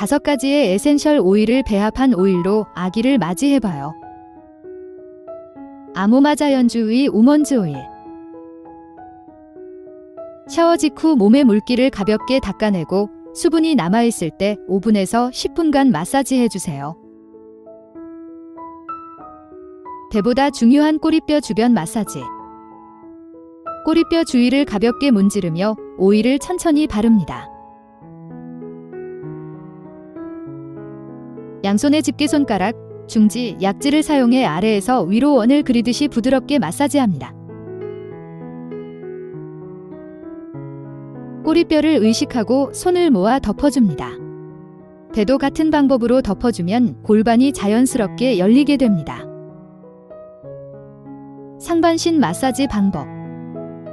다섯 가지의 essential 오일을 배합한 오일로 아기를 맞이해봐요. 아모마 자연주의 우먼즈 오일 샤워 직후 몸의 물기를 가볍게 닦아내고 수분이 남아있을 때 5분에서 10분간 마사지 해주세요. 배보다 중요한 꼬리뼈 주변 마사지. 꼬리뼈 주위를 가볍게 문지르며 오일을 천천히 바릅니다. 양손의 집게 손가락, 중지, 약지를 사용해 아래에서 위로 원을 그리듯이 부드럽게 마사지합니다. 꼬리뼈를 의식하고 손을 모아 덮어줍니다. 배도 같은 방법으로 덮어주면 골반이 자연스럽게 열리게 됩니다. 상반신 마사지 방법.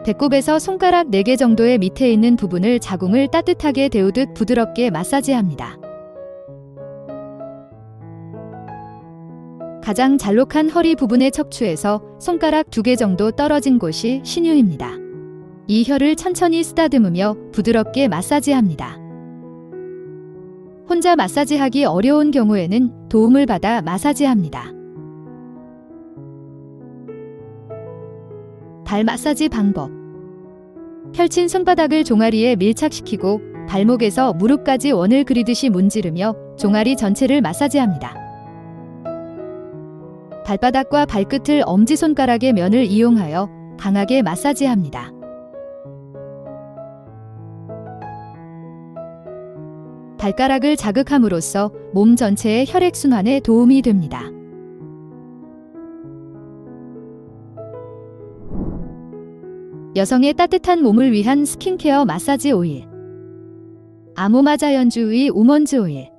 배꼽에서 손가락 4개 정도의 밑에 있는 부분을 자궁을 따뜻하게 데우듯 부드럽게 마사지합니다. 가장 잘록한 허리 부분의 척추에서 손가락 2개 정도 떨어진 곳이 신유입니다. 이 혀를 천천히 쓰다듬으며 부드럽게 마사지합니다. 혼자 마사지하기 어려운 경우에는 도움을 받아 마사지합니다. 발 마사지 방법. 펼친 손바닥을 종아리에 밀착시키고 발목에서 무릎까지 원을 그리듯이 문지르며 종아리 전체를 마사지합니다. 발바닥과 발끝을 엄지손가락의 면을 이용하여 강하게 마사지합니다. 발가락을 자극함으로써 몸 전체의 혈액순환에 도움이 됩니다. 여성의 따뜻한 몸을 위한 스킨케어 마사지 오일. 아모마 자연주의 우먼즈 오일.